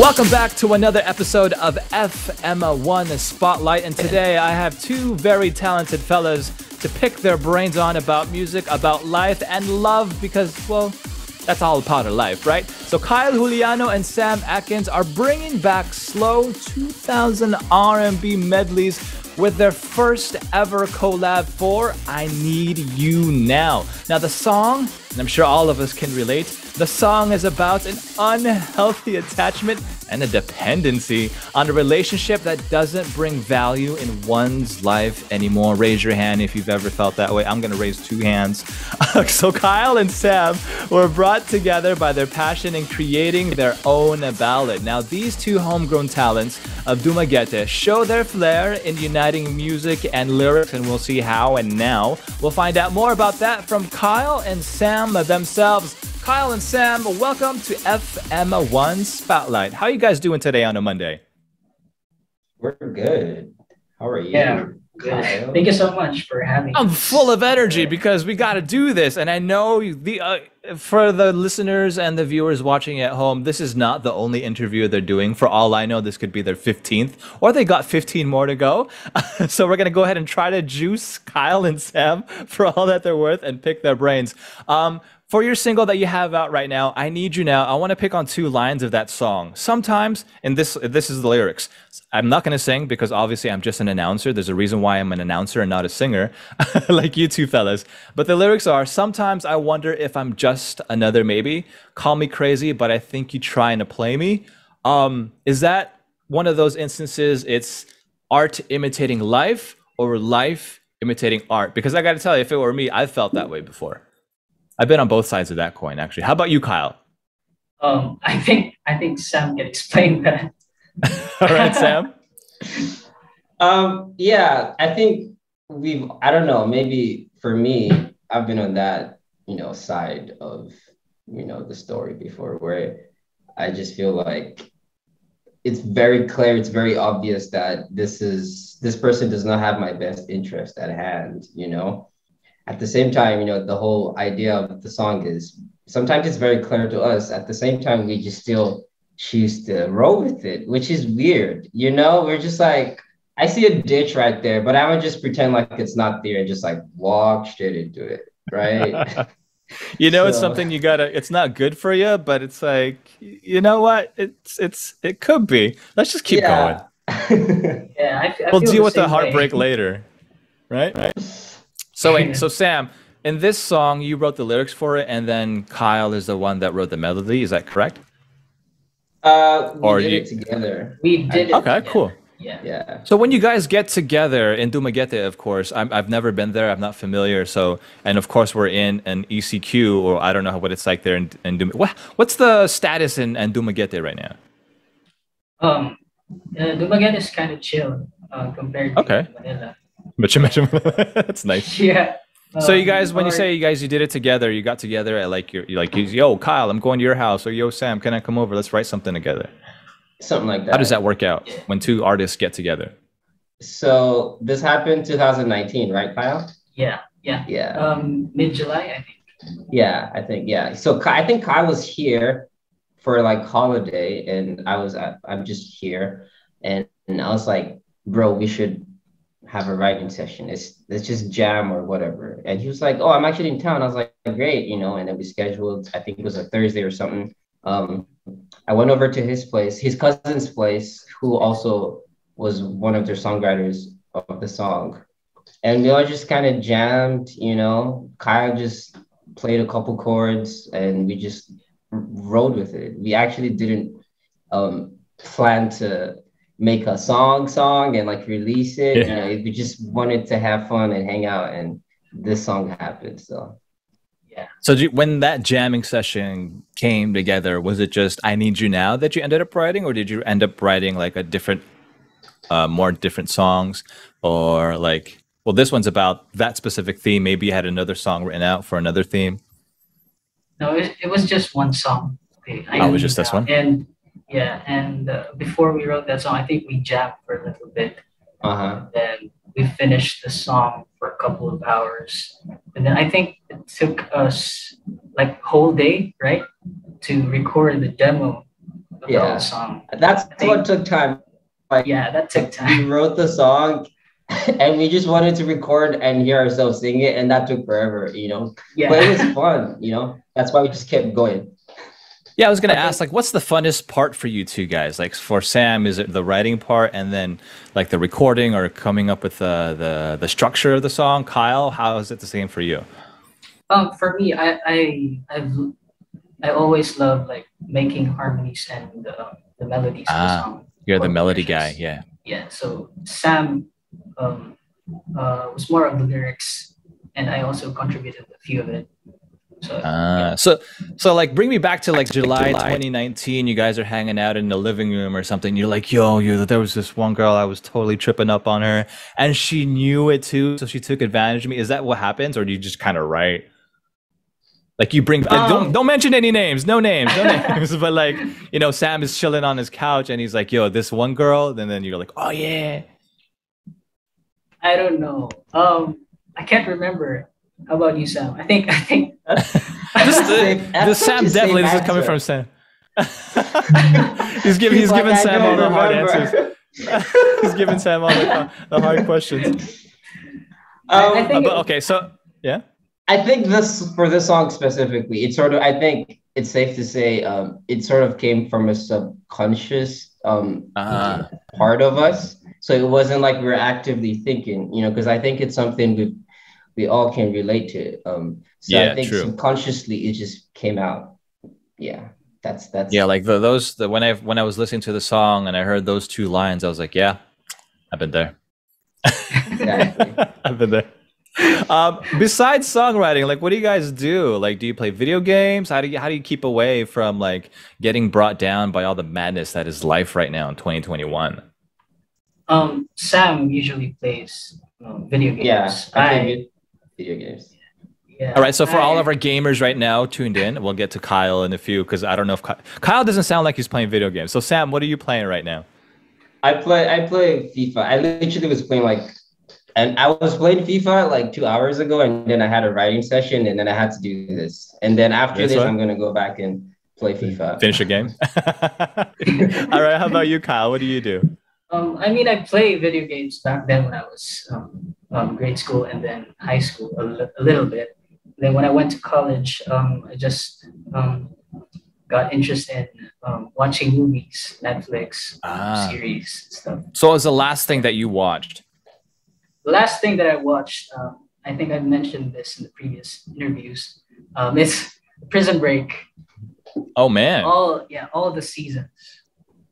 Welcome back to another episode of FM1 Spotlight. And today I have two very talented fellas to pick their brains on about music, about life, and love because, well, that's all part of life, right? So Kyle Juliano and Sam Akins are bringing back slow 2000 R&B medleys with their first ever collab for I Need You Now. Now, the song, and I'm sure all of us can relate, the song is about an unhealthy attachment and a dependency on a relationship that doesn't bring value in one's life anymore. Raise your hand if you've ever felt that way. I'm going to raise two hands. so, Kyle and Sam were brought together by their passion in creating their own ballad. Now, these two homegrown talents of Dumaguete show their flair in uniting music and lyrics, and we'll see how and now. We'll find out more about that from Kyle and Sam themselves. Kyle and Sam, welcome to FM1 Spotlight. How are you guys doing today on a Monday? We're good. How are you? Yeah, good. Thank you so much for having. Me. I'm full of energy because we got to do this, and I know the uh, for the listeners and the viewers watching at home, this is not the only interview they're doing. For all I know, this could be their 15th, or they got 15 more to go. so we're gonna go ahead and try to juice Kyle and Sam for all that they're worth and pick their brains. Um, for your single that you have out right now, I Need You Now, I want to pick on two lines of that song. Sometimes, and this this is the lyrics. I'm not going to sing because obviously I'm just an announcer. There's a reason why I'm an announcer and not a singer, like you two fellas. But the lyrics are Sometimes I wonder if I'm just another maybe. Call me crazy, but I think you trying to play me. Um, is that one of those instances it's art imitating life or life imitating art? Because I got to tell you, if it were me, I've felt that way before. I've been on both sides of that coin, actually. How about you, Kyle? Um, I think I think Sam can explain that. All right, Sam. um, yeah, I think we've. I don't know. Maybe for me, I've been on that you know side of you know the story before, where I just feel like it's very clear, it's very obvious that this is this person does not have my best interest at hand. You know, at the same time, you know, the whole idea of the song is sometimes it's very clear to us. At the same time, we just still choose to roll with it, which is weird. You know, we're just like, I see a ditch right there, but I would just pretend like it's not there and just like walk straight into it, right? you know, so, it's something you gotta. It's not good for you, but it's like, you know what? It's it's it could be. Let's just keep yeah. going. yeah, I, I we'll deal the with the heartbreak way. later, right? Right. So wait, so Sam, in this song, you wrote the lyrics for it, and then Kyle is the one that wrote the melody. Is that correct? Uh, we or did you... it together. We did it. Okay, together. cool. Yeah. Yeah. So when you guys get together in Dumaguete, of course, i have never been there. I'm not familiar. So, and of course, we're in an ECQ, or I don't know what it's like there in, in Dum- what, What's the status in, in Dumaguete right now? Um, uh, Dumaguete is kind of chill uh, compared to okay. Manila. But you mentioned that's nice. Yeah. So you guys, when you say you guys, you did it together, you got together at like you're, like yo Kyle, I'm going to your house, or yo Sam, can I come over? Let's write something together. Something like that. How does that work out when two artists get together? So this happened 2019, right, Kyle? Yeah, yeah, yeah. Um, mid July, I think. Yeah, I think yeah. So I think Kyle was here for like holiday, and I was I'm just here, and, and I was like, bro, we should have a writing session. It's let's just jam or whatever. And he was like, Oh, I'm actually in town. I was like, Great, you know, and then we scheduled, I think it was a Thursday or something. Um, I went over to his place, his cousin's place, who also was one of their songwriters of the song. And we all just kind of jammed, you know. Kyle just played a couple chords and we just rode with it. We actually didn't um, plan to make a song song and like release it. Yeah. You know, we just wanted to have fun and hang out, and this song happened. So yeah. So you, when that jamming session came together, was it just "I Need You Now" that you ended up writing, or did you end up writing like a different, uh, more different songs, or like? Well, this one's about that specific theme. Maybe you had another song written out for another theme. No, it, it was just one song. Okay, oh, it was just this one. And yeah, and uh, before we wrote that song, I think we jammed for a little bit. Uh-huh. Then we finished the song for a couple of hours. And then I think it took us like whole day, right? To record the demo of the Yeah. whole song. That's think- what took time. Like Yeah, that took time. we wrote the song and we just wanted to record and hear ourselves sing it, and that took forever, you know. Yeah. But it was fun, you know. That's why we just kept going. Yeah, I was gonna I ask, like, what's the funnest part for you two guys? Like, for Sam, is it the writing part, and then like the recording or coming up with the the, the structure of the song? Kyle, how is it the same for you? Um, for me, I I I've I always love like making harmonies and uh, the melodies of the Ah, song. You're the melody guy, yeah. Yeah. So Sam um, uh, was more of the lyrics, and I also contributed a few of it. So Uh, so so like bring me back to like July, July. 2019. You guys are hanging out in the living room or something. You're like, yo, you there was this one girl I was totally tripping up on her, and she knew it too, so she took advantage of me. Is that what happens, or do you just kind of write? Like you bring like, don't Um, don't mention any names, no names, no names. But like you know, Sam is chilling on his couch and he's like, "Yo, this one girl." And then you're like, "Oh yeah." I don't know. Um, I can't remember. How about you, Sam? I think I think This, Same- this Sam definitely. This is coming from Sam. he's giving he's Like, giving Sam all the hard remember. answers. he's giving Sam all the, the hard questions. Um, I but okay, so yeah, I think this for this song specifically, it's sort of I think it's safe to say um, it sort of came from a subconscious um, Ah. part of us. So it wasn't like we were actively thinking, you know, because I think it's something we we all can relate to. Um, so Yeah, I think true. subconsciously it just came out. Yeah, that's that's yeah, like the, those the, when I when I was listening to the song and I heard those two lines, I was like, yeah, I've been there. Exactly. I've been there. Um, besides songwriting, like, what do you guys do? Like, do you play video games? How do you how do you keep away from like getting brought down by all the madness that is life right now in 2021? um, Sam usually plays um, video games. yeah. I I, think it, video games. yeah. All right, so for all of our gamers right now tuned in, we'll get to Kyle in a few because I don't know if Kyle, Kyle doesn't sound like he's playing video games. So Sam, what are you playing right now? I play I play FIFA. I literally was playing like and I was playing FIFA like two hours ago and then I had a writing session and then I had to do this. And then after That's this. I'm gonna go back and play FIFA. Finish a game. all right, how about you, Kyle? What do you do? Um, I mean, I play video games back then when I was um, um, grade school and then high school a, li- a little bit. Then when I went to college, um, I just um, got interested in um, watching movies, Netflix Ah. series stuff. So, what was the last thing that you watched? The last thing that I watched, um, I think I've mentioned this in the previous interviews. Um, it's Prison Break. Oh man, All yeah, all the seasons.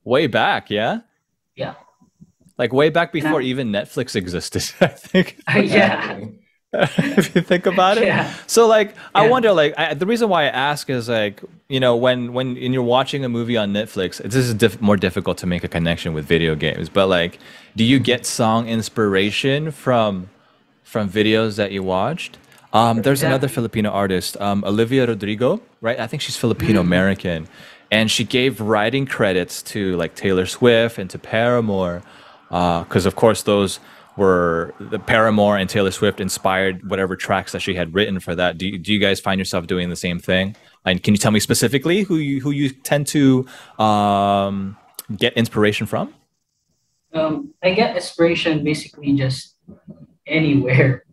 way back, yeah. Yeah. Like way back before Yeah. even Netflix existed, I think. yeah, if you think about it. yeah. So like, I Yeah. wonder, like, I, the reason why I ask is like, you know, when when you're watching a movie on Netflix, this is diff- more difficult to make a connection with video games. But like, do you get song inspiration from from videos that you watched? Um, there's Yeah. another Filipino artist, um, Olivia Rodrigo, right? I think she's Filipino American, and she gave writing credits to like Taylor Swift and to Paramore, because of course those were the Paramore and Taylor Swift inspired whatever tracks that she had written for that. Do you, do you guys find yourself doing the same thing? And can you tell me specifically who you who you tend to um, get inspiration from? um, I get inspiration basically just anywhere.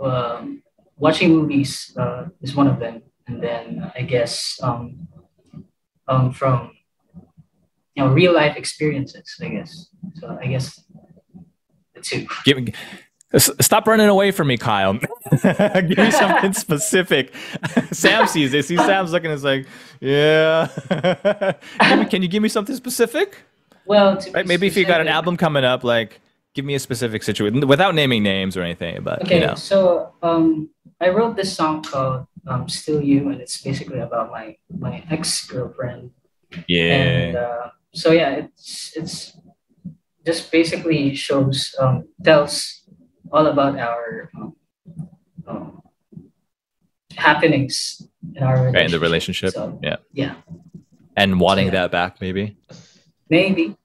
Um, watching movies uh, is one of them, and then I guess um, um, from you know real life experiences. I guess so. I guess the two. Give me, stop running away from me, Kyle. Give me something specific. Sam sees this. See, Sam's looking. It's like, yeah. Give me- can you give me something specific? Well, Right? Maybe if you got an album coming up, like, give me a specific situation without naming names or anything. But Okay, you know, so um, I wrote this song called um, "Still You," and it's basically about my my ex girlfriend. And yeah. uh, so yeah, it's it's just basically shows um, tells all about our um, um, happenings in our relationship. Right, in the relationship. So, yeah. yeah, And wanting yeah. that back, maybe. maybe,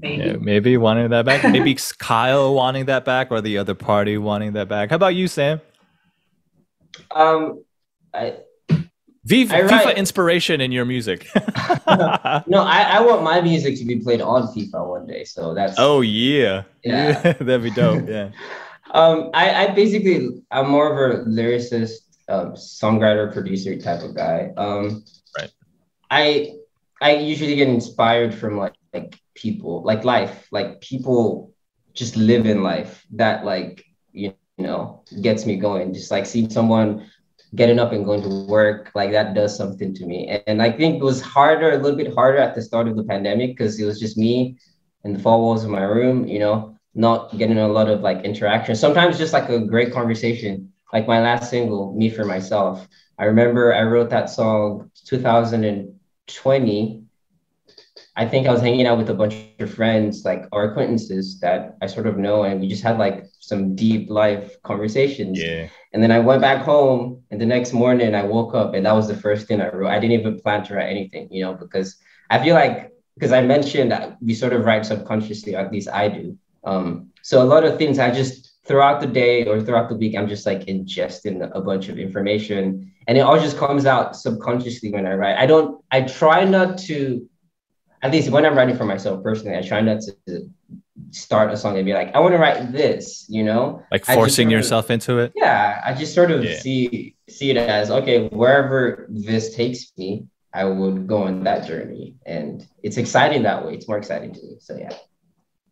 maybe. Yeah, maybe wanting that back. Maybe Kyle wanting that back or the other party wanting that back. How about you, Sam? Um I FIFA, FIFA inspiration in your music. no, I, I want my music to be played on FIFA one day. So that's oh yeah, yeah, that'd be dope. Yeah. um, I, I basically I'm more of a lyricist, um, songwriter, producer type of guy. Um, right. I I usually get inspired from like like people, like life, like people just live in life that like you know gets me going. Just like seeing someone getting up and going to work like that does something to me. And i think it was harder a little bit harder at the start of the pandemic because it was just me and the four walls of my room you know not getting a lot of like interaction. Sometimes just like a great conversation like my last single me for myself. I remember i wrote that song 2020 I think I was hanging out with a bunch of friends, like our acquaintances that I sort of know, and we just had like some deep life conversations. Yeah. And then I went back home, and the next morning I woke up, and that was the first thing I wrote. I didn't even plan to write anything, you know, because I feel like because I mentioned that we sort of write subconsciously, at least I do. Um, so a lot of things I just throughout the day or throughout the week, I'm just like ingesting a bunch of information, and it all just comes out subconsciously when I write. I don't. I try not to at least when I'm writing for myself personally, I try not to start a song and be like, I want to write this, you know, like forcing yourself of, into it. Yeah, I just sort of yeah. see see it as okay, wherever this takes me, I would go on that journey, and it's exciting that way. It's more exciting to me. So yeah.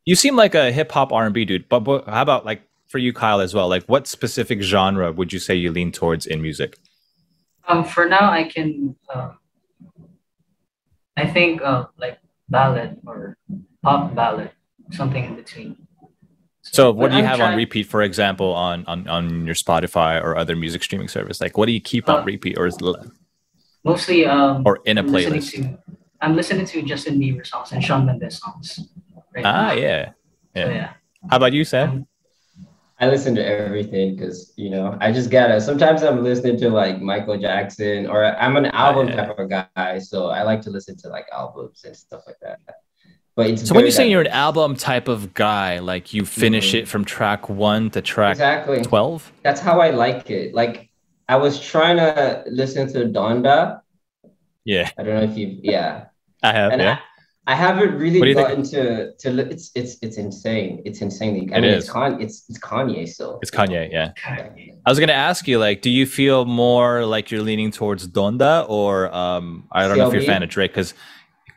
You seem like a hip hop R and B dude, but, but how about like for you, Kyle, as well? Like, what specific genre would you say you lean towards in music? Um, for now, I can. Uh I think uh, like ballad or pop ballad, something in between. So, what do you I'm have trying... on repeat, for example, on, on on your Spotify or other music streaming service? Like, what do you keep uh, on repeat, or is mostly um, or in a I'm playlist? Listening to, I'm listening to Justin Bieber songs and Shawn Mendes songs. Right ah, yeah. yeah, so, yeah. How about you, Sam? Um, I listen to everything because you know I just gotta. Sometimes I'm listening to like Michael Jackson, or I'm an album yeah. type of guy, so I like to listen to like albums and stuff like that. But it's so when you say you're an album type of guy, like you finish mm-hmm. it from track one to track exactly twelve. That's how I like it. Like I was trying to listen to Donda. Yeah. I don't know if you. Yeah. I have. And yeah. I haven't really gotten to to it's it's it's insane. It's insane. I it mean, is. it's Kanye. It's it's Kanye still. It's Kanye. Yeah. I was gonna ask you, like, do you feel more like you're leaning towards Donda or um I don't know if you're a fan of Drake because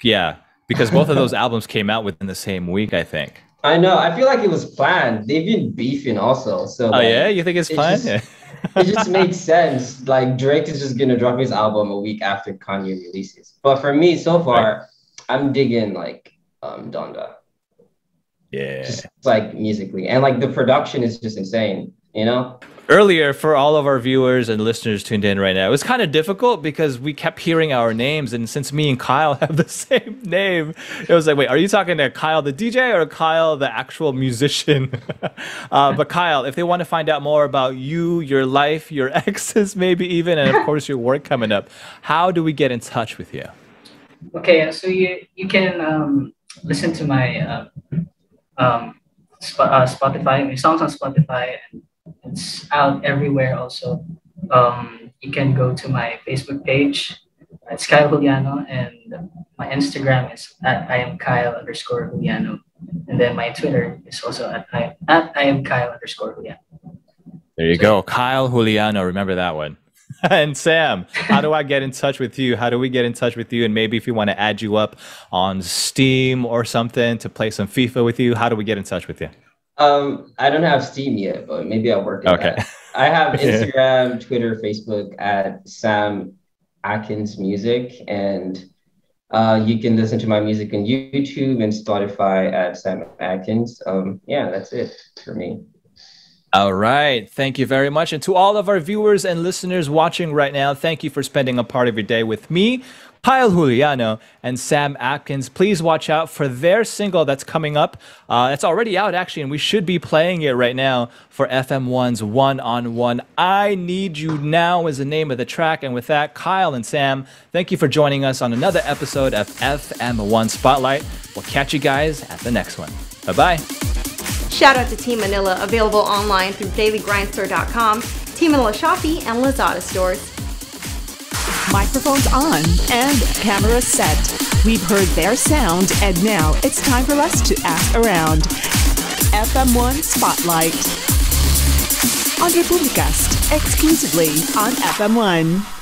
yeah because both of those albums came out within the same week I think. I know. I feel like it was planned. They've been beefing also. So. Oh like, yeah, you think it's planned? Just, it just makes sense. Like Drake is just gonna drop his album a week after Kanye releases. But for me, so far. Right. I'm digging like um Donda. Yeah. Just like musically. And like the production is just insane, you know? Earlier, for all of our viewers and listeners tuned in right now, it was kind of difficult because we kept hearing our names. And since me and Kyle have the same name, it was like, wait, are you talking to Kyle the DJ or Kyle the actual musician? uh, but Kyle, if they want to find out more about you, your life, your exes, maybe even, and of course your work coming up, how do we get in touch with you? Okay, so you you can um, listen to my uh, um, Sp- uh, Spotify, my songs on Spotify, and it's out everywhere. Also, um, you can go to my Facebook page. It's Kyle Juliano, and my Instagram is at I am Kyle underscore Juliano, and then my Twitter is also at I at I am Kyle underscore Juliano. There you so, go, Kyle Juliano. Remember that one. and Sam, how do I get in touch with you? How do we get in touch with you? And maybe if we want to add you up on Steam or something to play some FIFA with you, how do we get in touch with you? Um, I don't have Steam yet, but maybe I'll work. Okay. That. I have Instagram, Twitter, Facebook at Sam Akins Music, and uh, you can listen to my music on YouTube and Spotify at Sam Akins. Um, yeah, that's it for me. All right. Thank you very much. And to all of our viewers and listeners watching right now, thank you for spending a part of your day with me, Kyle Juliano, and Sam Akins. Please watch out for their single that's coming up. Uh, it's already out, actually, and we should be playing it right now for FM1's One on One. I Need You Now is the name of the track. And with that, Kyle and Sam, thank you for joining us on another episode of FM1 Spotlight. We'll catch you guys at the next one. Bye bye. Shout out to Team Manila, available online through dailygrindstore.com, Team Manila Shopee, and Lazada stores. Microphones on and camera set. We've heard their sound, and now it's time for us to ask around. FM1 Spotlight. On Republikast, exclusively on FM1.